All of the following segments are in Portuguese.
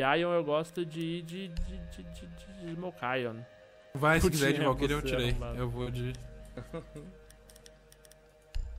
Ion eu gosto de ir de, de, de, de, de, de Smoke Ion. Vai, se quiser de Valkyrie eu você tirei. Eu vou de.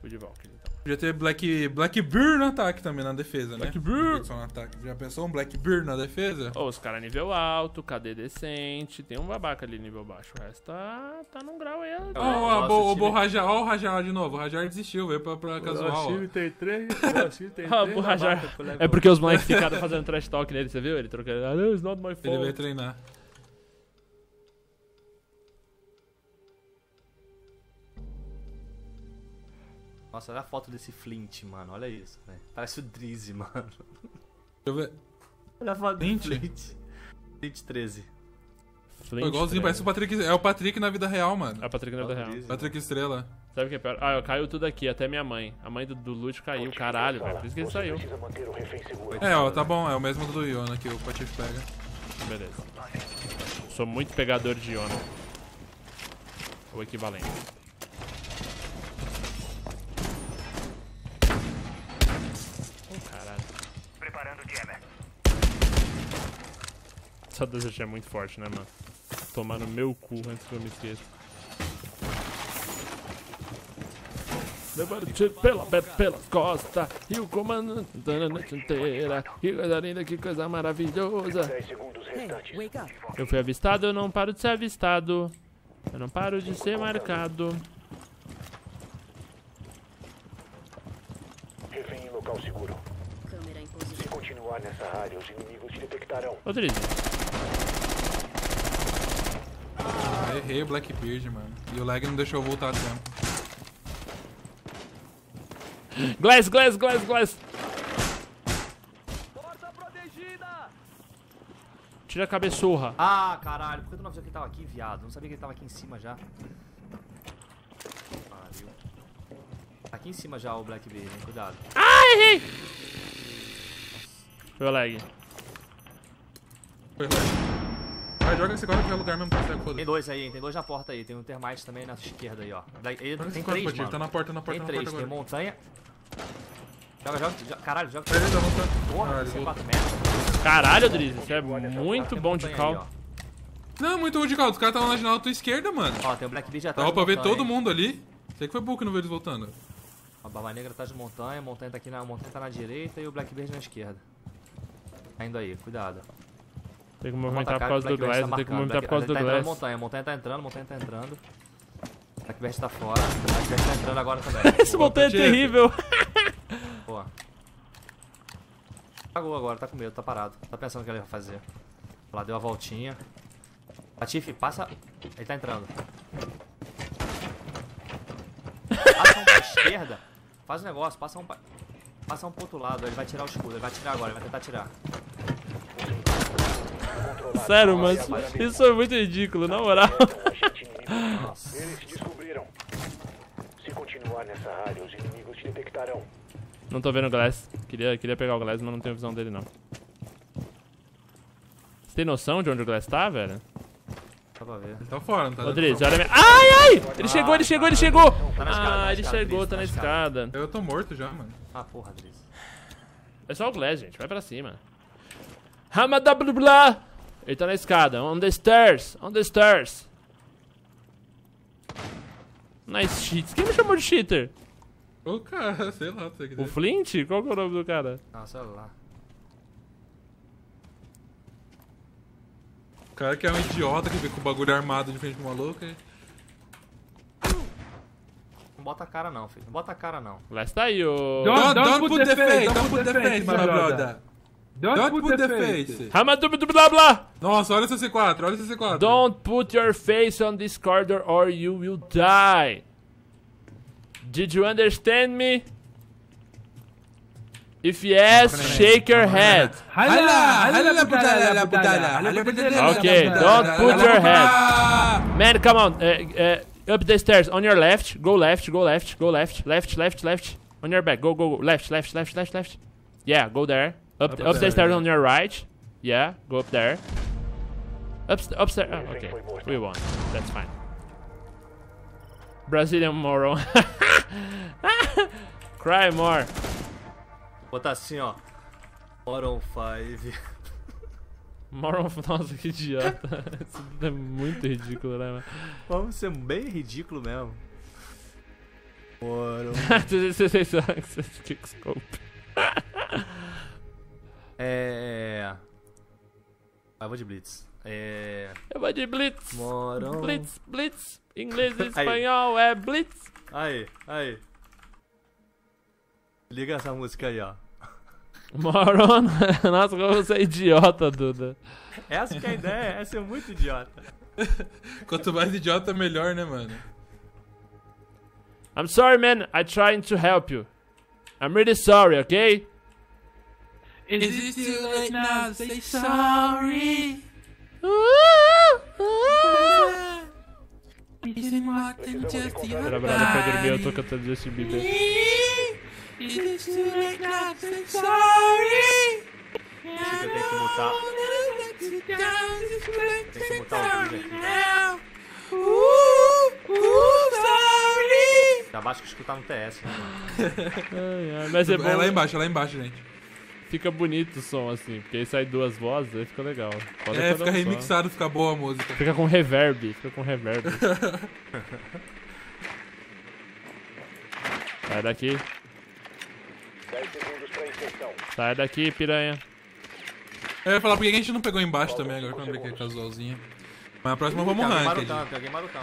Fui de Valkyrie, então. Podia ter Black, Blackbeard no ataque também, na defesa, né? Blackbeard. Só no ataque. Já pensou um Blackbeard na defesa? Ô, os caras nível alto, KD decente. Tem um babaca ali nível baixo. O resto tá, tá num grau aí. Ó, Eu ó, o time- Bo Rajar, ó o Rajar de novo. O Rajar desistiu, veio pra, pra casual. ó. tem três. tem Ah, o Rajar. É porque os moleques ficaram fazendo trash talk nele, você viu? Ele trocando. Ah, it's not my Ele veio fault. treinar. Nossa, olha a foto desse Flint, mano. Olha isso, velho. Parece o Drizzy, mano. Deixa eu ver. Olha a foto Flint? do Flint. Flint 13. Flint, Pô, igualzinho, tá parece o Patrick. É o Patrick na vida real, mano. É o Patrick na vida real. Drizzy. Patrick Estrela. Sabe o que é pior? Ah, eu caiu tudo aqui, até minha mãe. A mãe do, do Lute caiu, caralho, velho. Por isso que ele saiu. É, ó, tá bom. É o mesmo do Iona que o Patife pega. Beleza. Sou muito pegador de Iona. O equivalente. Oh, caralho. Preparando o jammer. Essa desejo é muito forte, né, mano? Tomar no meu cu antes que eu me esqueça. Levando tiro pela, pe- pelas costas E o comandante da noite inteira Que coisa linda, que coisa maravilhosa 10 segundos restantes. Wake up. Eu fui avistado, eu não paro de ser avistado Eu não paro de ser marcado Refém em local seguro. Se continuar nessa área, os inimigos te detectarão. Ô Ah, errei o Blackbeard, mano. E o lag não deixou eu voltar a tempo. Glass, Glass, Glass, Glass Tira a cabeçorra Ah, caralho. Por que tu não avisou que ele tava aqui, viado? Não sabia que ele tava aqui em cima já. Pariu. Tá aqui em cima já o Blackbeard, hein? Cuidado. Foi o lag Foi lag. Vai, joga esse agora que é lugar mesmo pra você, Tem foda-se. dois aí? Tem dois na porta aí. Tem um termite também na esquerda aí, ó. Black- ele- Tem três, Patife. mano. Tá na porta, na porta, Tem na três. porta Tem agora. montanha. Joga, joga, joga. Caralho, joga. Pra... Porra, Ah, ele você é voltou. 4 metros. Caralho, Drizzy, você é muito Tem bom de cal Não, muito radical. Os caras estavam na janela da tua esquerda, mano. Ó, tem o Blackbeard atrás Dava de pra ver todo mundo ali. Sei que foi pouco que não veio eles voltando. A Barba Negra atrás de montanha, a montanha tá aqui na a montanha tá na direita e o Blackbeard na esquerda. Tá indo aí, cuidado. Tem que movimentar por causa do Glass, tá tem que movimentar por causa do Black- tá entrando Glass montanha, a montanha tá entrando, a montanha tá entrando. Blackbeard tá fora, Blackbeard tá entrando agora também. Esse montanha é terrível Boa. Cagou agora, tá com medo, tá parado. Tá pensando o que ele vai fazer. Olha Lá, deu a voltinha. Patife, passa. Ele tá entrando. Passa um pra esquerda. Faz um negócio, passa um pra. Passa um pro outro lado, ele vai tirar o escudo, ele vai tirar agora, ele vai tentar tirar. Sério, mas isso foi muito ridículo, na moral. Eles descobriram. Se continuar nessa área, os inimigos te detectarão. Não tô vendo o Glass. Queria, queria pegar o Glass, mas não tenho visão dele, não. Você tem noção de onde o Glass tá, velho? Dá pra ver. Ele tá fora, não tá? Rodrigues, olha a minha... Ai, ai! Ele chegou, ele chegou, ele chegou! Tá na escada, tá Ah, ele escada, chegou, tá na escada. Eu tô morto já, mano. Ah, porra, Driz. É só o Glass, gente. Vai pra cima. Ramadabla. Ele tá na escada. On the stairs. On the stairs. Nice cheats. Quem me chamou de cheater? Ô, cara, sei lá, se você O. Flint? Qual que é o nome do cara? Ah, sei lá. O cara que é um idiota que vê com o bagulho armado de frente pro maluco. e- Não bota a cara não, filho. Não bota a cara não. Glass tá aí, ô. Don't- Don't, don't put the face, don't put the face, my brother. Don't put the face. Ramadabla. Nossa, olha esse C4, olha esse C4. Don't put your face on this corridor or you will die. Did you understand me? If yes, shake your head. Okay, don't put your head. Man, come on. Uh, uh, up the stairs. On your left. Go left. Go left. Go left. Left. Left. Left. On your back. Go. Go. Go. Left. Left. Left. Left. Left. Yeah. Go there. Up. Up, the stairs on your right. Yeah. Go up there. Upst upstairs. Oh, okay. We won. That's fine. Brazilian moron. Cry more. Botar assim, ó. Moron 5. Moron, nossa, que idiota. Isso é muito ridículo, né, mano? Vamos ser bem ridículo mesmo. Moro. Kickscope. É. Ah, eu vou de Blitz. É. Eu vou de Blitz. Moron. Blitz, Blitz. Inglês e Aí. espanhol é Blitz. Aí, aí. Liga essa música aí, ó. Moron. Nossa, como você é idiota, Duda. Essa que é a ideia, essa é muito idiota. Quanto mais idiota, melhor, né, mano? I'm sorry, man. I'm trying to help you. I'm really sorry, okay? Is it too late now to say sorry? Isn't more than just Pera, brother, pra dormir eu tô cantando Justin Bieber. Is it too late now to say sorry? Chico, eu tenho que mutar. Que o vídeo aqui. now. Ooh, ooh, sorry. Já basta que escutar no TS. né? Ai, mas é bom. É lá embaixo, é lá embaixo, gente. Fica bonito o som assim, porque aí sai duas vozes, aí fica legal. Pode É, fica um só. remixado, fica boa a música. Fica com reverb, fica com reverb. Sai daqui, 10 segundos para inserção. sai daqui, piranha. Eu ia falar, por que a gente não pegou embaixo também agora quando brinquei casualzinho? Mas na próxima vamos ranked.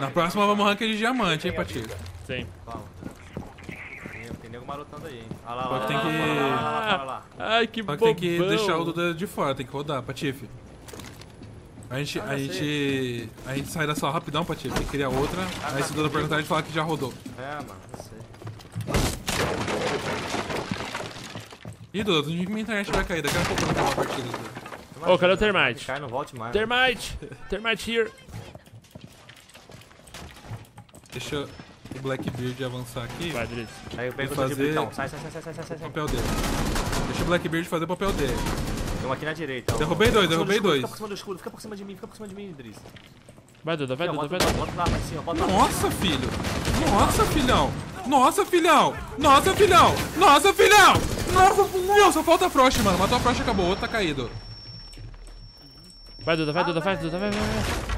Na próxima vamos ranked de diamante, hein, Pati? Sim. Marotando aí, hein. Olha lá, olha lá, que tem olha que- lá, olha lá, olha lá, olha lá. Ai, que que tem que deixar o Duda de fora, tem que rodar, Patife. A gente, Ah, a eu gente, a gente sai da sala rapidão, Patife, tem que criar outra. Aí se o Duda perguntar, a gente fala que já rodou. É, mano, não sei. Ih, Duda, minha internet vai cair, daqui a pouco eu não tenho uma partida. Duda. Ô, cadê o Termite? Cai, não volte mais. Termite! Termite here! Deixa o Blackbeard avançar aqui. Vai, Dritz. Aí eu pego Vou o de fazer- britão. Sai, sai, sai, sai, sai, sai, O papel dele. Deixa o Blackbeard fazer o papel dele. Tem um aqui na direita. ó. Derrubei dois, derrubei dois. Fica por cima do escudo, fica por cima de mim, fica por cima de mim, Idris. Vai, Duda, vai, Duda, vai, Duda. bota lá bota. Nossa, filho! Nossa, filhão! Nossa, filhão! Nossa, filhão! Nossa, filhão! Nossa, filhão! Só falta a Frost, mano. Matou a Frost e acabou. O outro tá caído. Vai, Duda, vai, Duda, vai, Duda, vai, vai, vai.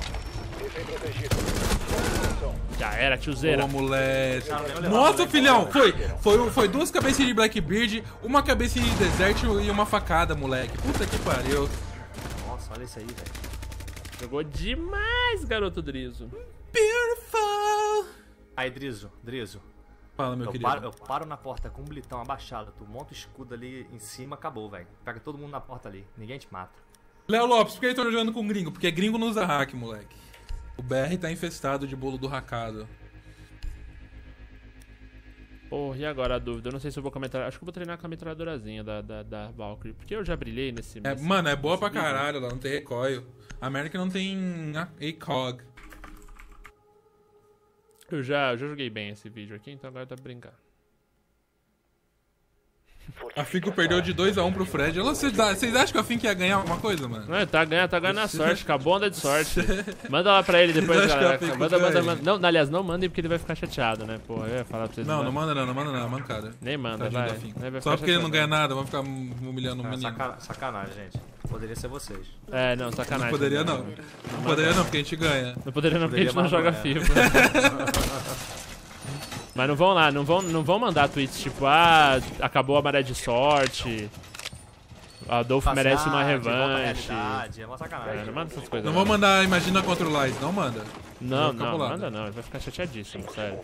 Já era, tiozeira. Ô, moleque. Nossa, filhão! Foi, foi, foi duas cabeças de Blackbeard, uma cabeça de Desert e uma facada, moleque. Puta que pariu. Nossa, olha isso aí, velho. Jogou demais, garoto Drizo. Beautiful! Aí, Drizo, Drizo. Fala, meu Eu querido. paro, eu paro na porta com um blitão abaixado, tu monta o escudo ali em cima, acabou, velho. Pega todo mundo na porta ali, ninguém te mata. Léo Lopes, por que eu tô jogando com gringo? Porque gringo não usa hack, moleque. O BR tá infestado de bolo do hackado. Porra, e agora a dúvida? Eu não sei se eu vou com a metralhadora. Acho que eu vou treinar com a metralhadorazinha da, da, da Valkyrie. Porque eu já brilhei nesse. É, nesse- mano, é boa pra caralho, ela não tem recoil. A América não tem ACOG. Eu já, eu já joguei bem esse vídeo aqui, então agora dá pra brincar. A Fico perdeu de 2x1 pro Fred. Vocês acham que a Fink ia ganhar alguma coisa, mano? Não, tá ganhando, tá ganhando na sorte, com a bonda de sorte. Manda lá pra ele depois, galera. Manda, manda, manda. Não, aliás, não mandem porque ele vai ficar chateado, né? Porra, eu ia falar pra vocês. Não, não manda não, não manda não, mancada. Nem manda, vai. vai Só porque ele não ganha nada, vamos ficar humilhando o Ah, menino. sacana- sacanagem, gente. Poderia ser vocês. É, não, sacanagem. Não poderia não. Não poderia não, porque a gente ganha. Não poderia não, porque a gente não joga FIFA. Mas não vão lá, não vão, não vão mandar tweets tipo, ah, acabou a maré de sorte. Adolfo merece uma revanche. É uma sacanagem. É, não manda essas coisas. Não vou mandar Imagina contra o Lies, não manda. Não, não, bolado. manda não, ele vai ficar chateadíssimo, sério.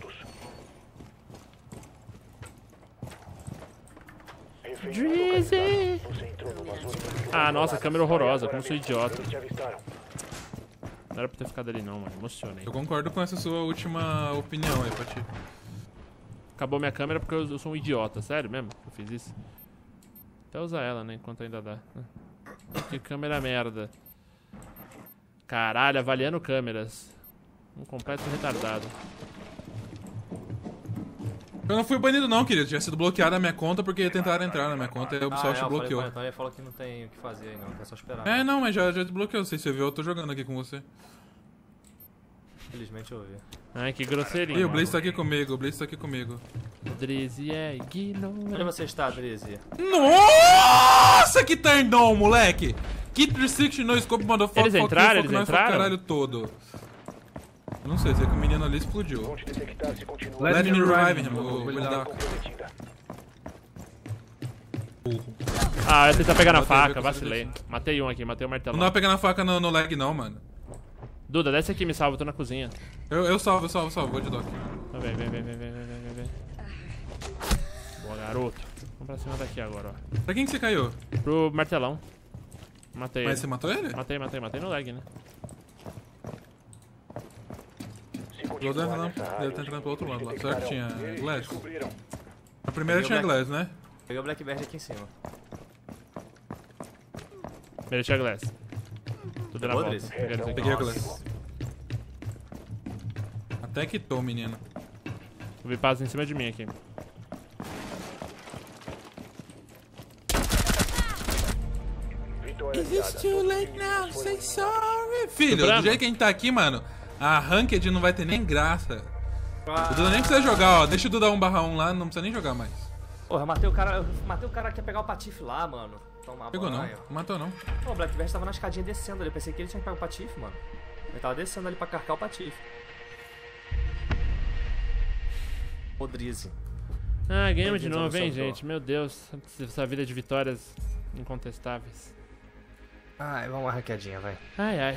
Refém Drizzy! Ah, nossa, câmera horrorosa, como sou idiota. Não era pra ter ficado ali não, mano, emocionei. Eu concordo com essa sua última opinião aí, Pati. Acabou minha câmera porque eu, eu sou um idiota, sério mesmo? que Eu fiz isso. Até usar ela, né, enquanto ainda dá. Que câmera merda. Caralho, avaliando câmeras. Um completo retardado. Eu não fui banido não, querido. Tinha sido bloqueada a minha conta porque tentaram entrar na minha conta e a Ah, é, Ubisoft eu falei, bloqueou. pô, então ele falou que não tem o que fazer aí, não. É só esperar. É, não, mas já, já desbloqueou. Não sei se você viu, eu tô jogando aqui com você. Infelizmente eu ouvi. Ai, que grosseirinho. Ih, o Blaze tá aqui comigo, o Blaze tá aqui comigo. Drizzy é Onde ignorante. você está, Drizzy? Nossa, que turn down, moleque! Que 360 no scope. Eles entraram, eles fuck, fuck, fuck, entraram? caralho todo. Eu não sei, sei que o menino ali explodiu. Continuar. Let me revive him, o comprometida. Ah, eu ia tentar pegar na Matei, faca, vacilei. Matei um aqui, matei o Não martelão. dá pra pegar na faca no, no lag não, mano. Duda, desce aqui, me salva, eu tô na cozinha. Eu, eu salvo, eu salvo, eu salvo, vou de doc. Então vem, vem, vem, vem, vem, vem, vem, vem. Boa, garoto. Vamos pra cima daqui agora, ó. Pra quem que você caiu? Pro martelão. Matei Mas ele. você matou ele? Matei, matei, matei no lag, né? Área, deve estar entrando pro outro lado lá. Será que tinha glass? A primeira tinha Black. glass, né? Peguei o Blackberry aqui em cima. Merecia glass. Tudo na Pegou, volta. Peguei. Peguei a glass. Até quitou, menino. O Vipaz em cima de mim aqui. Vitória aliada. Foi Filho, Bravo. do jeito que a gente tá aqui, mano, a Ranked não vai ter nem graça. Ah, O Duda nem precisa jogar, ó. Deixa o Duda 1 barra 1 lá, não precisa nem jogar mais. Porra, eu matei o cara. Eu matei o cara que ia pegar o patife lá, mano. Tomar Pegou não, banho. matou não. Pô, o Blackberry tava na escadinha descendo ali. Eu pensei que ele tinha que pegar o patife, mano. Ele tava descendo ali pra carcar o patife. O Drizzy. Ah, ganhamos de novo, hein, servidor. gente? Meu Deus. Essa vida de vitórias incontestáveis. Ai, vamos uma ranqueadinha, vai. Ai, ai.